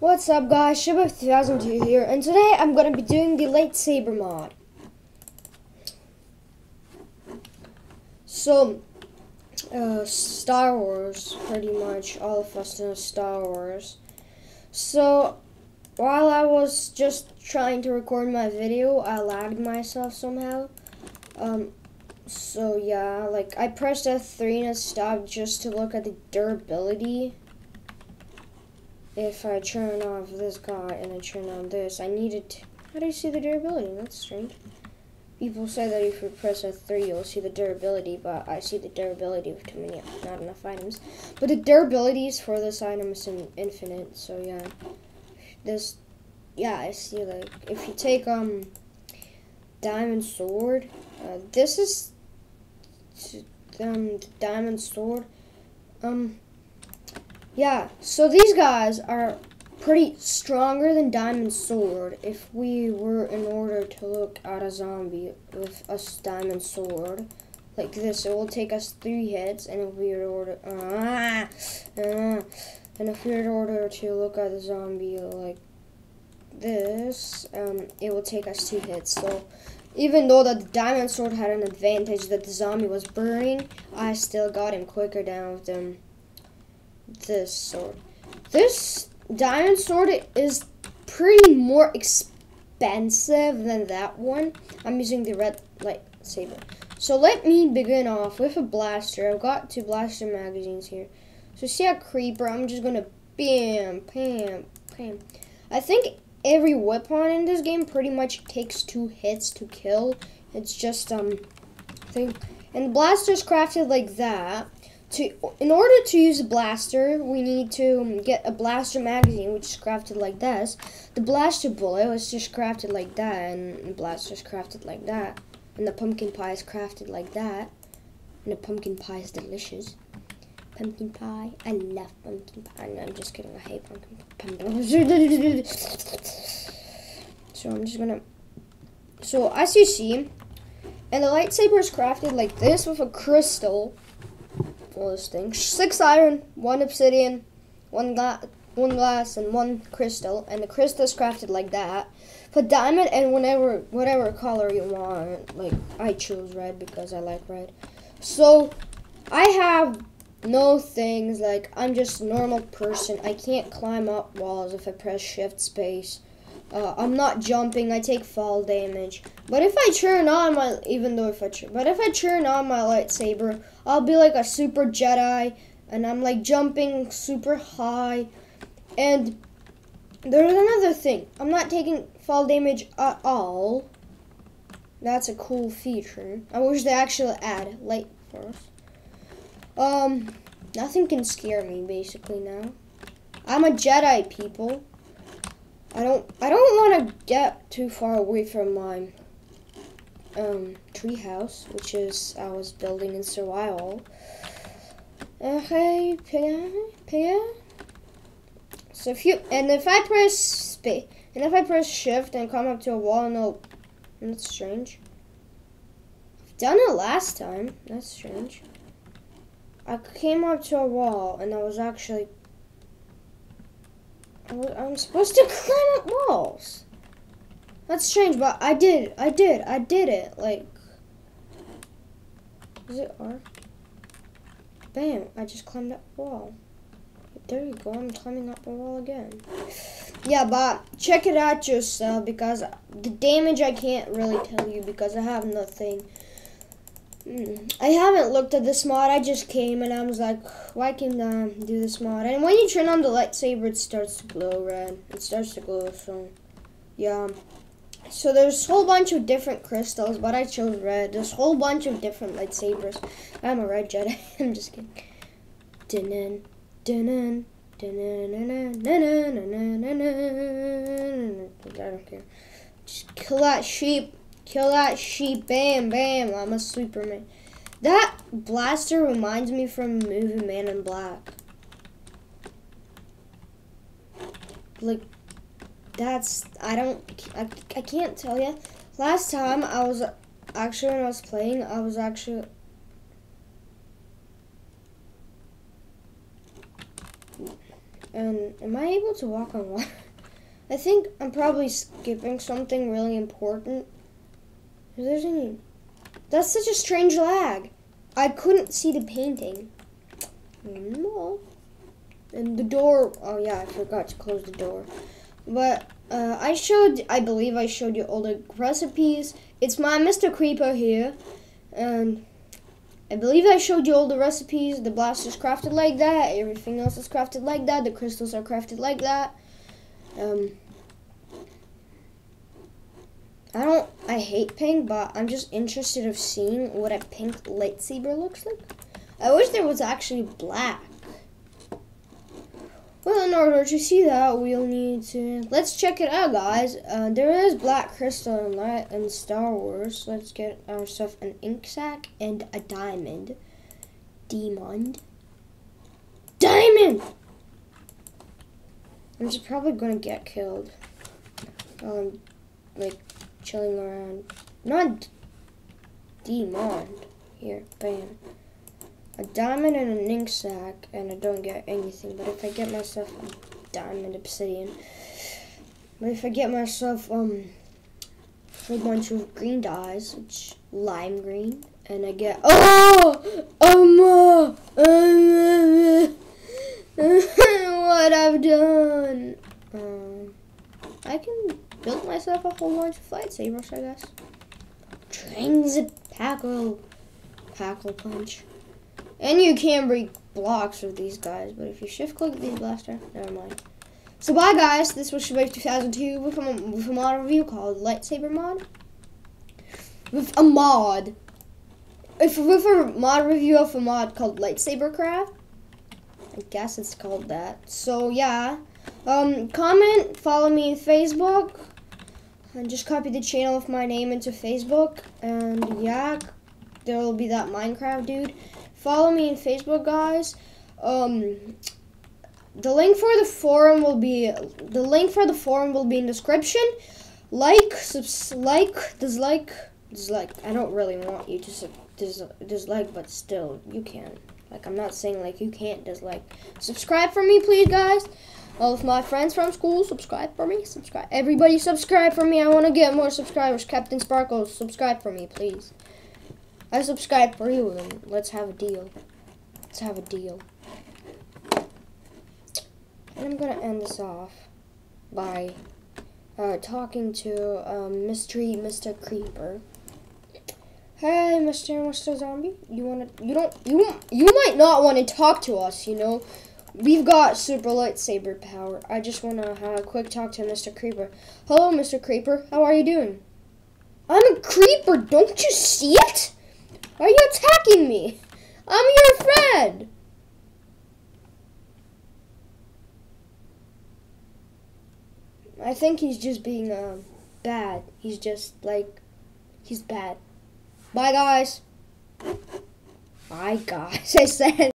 What's up guys, Shiba2002 here, and today I'm going to be doing the lightsaber mod. So, uh, Star Wars, pretty much, all of us know Star Wars. So, while I was just trying to record my video, I lagged myself somehow. Um, so yeah, like, I pressed F3 and it stopped just to look at the durability if I turn off this guy and I turn on this, I needed to, how do you see the durability? That's strange. People say that if you press F3, you'll see the durability, but I see the durability with too many, not enough items. But the durabilities for this item is in infinite, so yeah. This, yeah, I see, like, if you take, um, diamond sword, uh, this is, um, diamond sword, um, yeah, so these guys are pretty stronger than Diamond Sword. If we were in order to look at a zombie with a Diamond Sword, like this, it will take us three hits, and if we were in order, uh, uh, and if we were in order to look at a zombie like this, um, it will take us two hits. So even though the Diamond Sword had an advantage that the zombie was burning, I still got him quicker down with them this sword. This diamond sword is pretty more expensive than that one. I'm using the red lightsaber. So let me begin off with a blaster. I've got two blaster magazines here. So see a creeper, I'm just gonna bam, bam, bam. I think every weapon in this game pretty much takes two hits to kill. It's just um thing. And blaster's crafted like that to in order to use a blaster, we need to get a blaster magazine, which is crafted like this. The blaster bullet was just crafted like that, and the blaster is crafted like that, and the pumpkin pie is crafted like that, and the pumpkin pie is delicious. Pumpkin pie, I love pumpkin pie. No, I'm just kidding. I hate pumpkin pie. so I'm just gonna. So as you see, and the lightsaber is crafted like this with a crystal this thing. Six iron, one obsidian, one gla one glass, and one crystal. And the crystal is crafted like that. For diamond and whatever whatever color you want. Like I chose red because I like red. So I have no things like I'm just a normal person. I can't climb up walls if I press shift space. Uh, I'm not jumping. I take fall damage. But if I turn on my, even though if I, but if I turn on my lightsaber, I'll be like a super Jedi, and I'm like jumping super high. And there's another thing. I'm not taking fall damage at all. That's a cool feature. I wish they actually add light force. Um, nothing can scare me basically now. I'm a Jedi, people. I don't I don't want to get too far away from my um treehouse, which is I was building in survival. Okay, pia, So if you and if I press space and if I press shift and come up to a wall, no, that's strange. I've done it last time. That's strange. I came up to a wall and I was actually I'm supposed to climb up walls. That's strange, but I did. I did. I did it. Like, is it R? Bam! I just climbed up wall. There you go. I'm climbing up a wall again. Yeah, but check it out yourself because the damage I can't really tell you because I have nothing. Mm. I haven't looked at this mod. I just came and I was like, why can I do this mod? And when you turn on the lightsaber, it starts to glow red. It starts to glow, so yeah. So there's a whole bunch of different crystals, but I chose red. There's a whole bunch of different lightsabers. I'm a red Jedi. I'm just kidding. Dun dun dun I don't care. Just kill that sheep. Kill that sheep. Bam, bam. I'm a Superman. That blaster reminds me from movie Man in Black. Like, that's, I don't, I, I can't tell you. Last time I was, actually when I was playing, I was actually, And am I able to walk on water? I think I'm probably skipping something really important. There's any... That's such a strange lag. I couldn't see the painting. No. And the door... Oh, yeah, I forgot to close the door. But uh, I showed... I believe I showed you all the recipes. It's my Mr. Creeper here. And I believe I showed you all the recipes. The blaster's crafted like that. Everything else is crafted like that. The crystals are crafted like that. Um, I don't, I hate pink, but I'm just interested of seeing what a pink lightsaber looks like. I wish there was actually black. Well, in order to see that, we'll need to... Let's check it out, guys. Uh, there is black crystal in, that in Star Wars. Let's get ourselves an ink sac and a diamond. Diamond. Diamond! I'm just probably going to get killed. Um, like, chilling around. Not Demon. Here, bam a diamond and an ink sac, and I don't get anything. But if I get myself a diamond obsidian, but if I get myself um a bunch of green dyes, which lime green, and I get oh um uh, uh, what I've done. Um, I can build myself a whole bunch of lightsabers, I guess. Transit Packle, Packle Punch. And you can break blocks with these guys, but if you shift click these blaster, never mind. So bye guys, this was Shibayev 2002 with a, with a mod review called Lightsaber Mod. With a mod. If with a mod review of a mod called Lightsaber Craft. I guess it's called that. So yeah. Um, comment, follow me on Facebook. And just copy the channel with my name into Facebook. And yeah, there will be that Minecraft dude. Follow me on Facebook, guys. Um, the link for the forum will be the link for the forum will be in description. Like, subs, like, dislike, dislike. I don't really want you to sub, dis, dislike, but still, you can. Like, I'm not saying like you can't dislike. Subscribe for me, please, guys. All of my friends from school, subscribe for me. Subscribe. Everybody, subscribe for me. I want to get more subscribers. CaptainSparklez, subscribe for me, please. I subscribe for you, and let's have a deal. Let's have a deal. And I'm gonna end this off by uh, talking to um, Mystery Mr. Creeper. Hey, Mr. Mr. Zombie, you wanna? You don't? You you might not want to talk to us. You know, we've got super lightsaber power. I just wanna have a quick talk to Mr. Creeper. Hello, Mr. Creeper. How are you doing? I'm a creeper. Don't you see it? Why are you attacking me? I'm your friend. I think he's just being um, bad. He's just like, he's bad. Bye, guys. Bye, guys. I said.